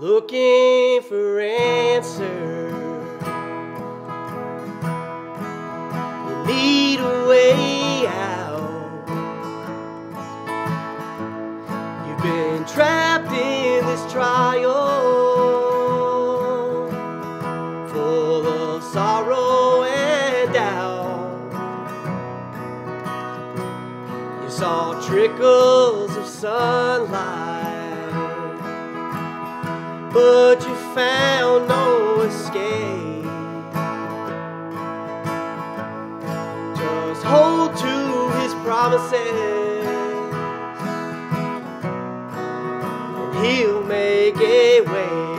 looking for answers. You need a way out. You've been trapped in this trial, full of sorrow and doubt. You saw trickles of sunlight but you found no escape. Just hold to his promises, and he'll make a way.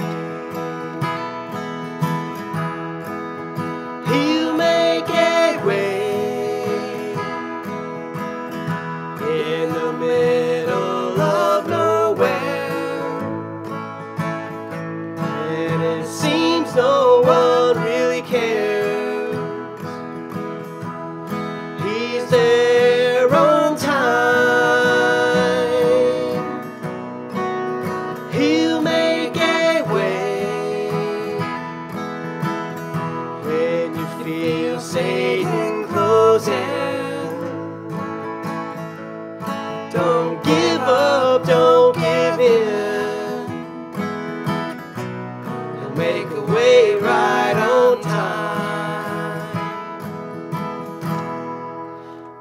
He'll make a way right on time.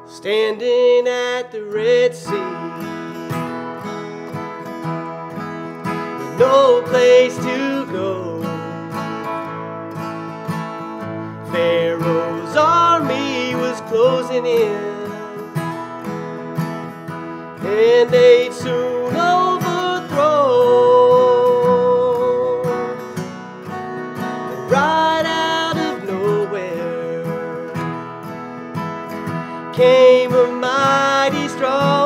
Standing at the Red Sea, with no place to go. Pharaoh's army was closing in, and they'd soon strong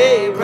Make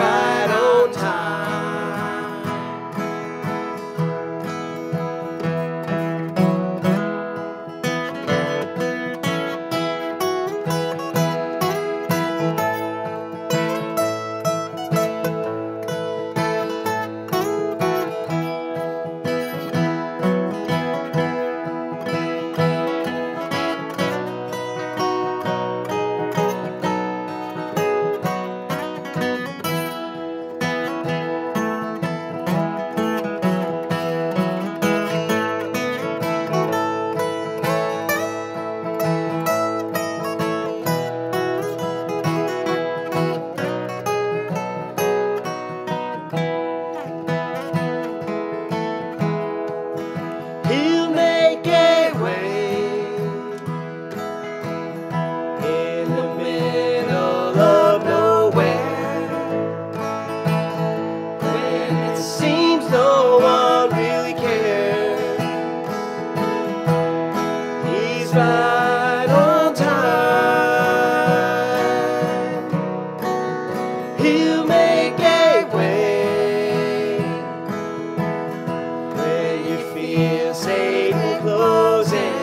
Satan closing.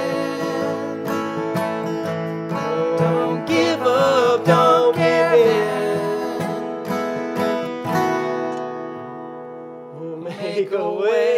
Don't give up, don't give in. We'll make a way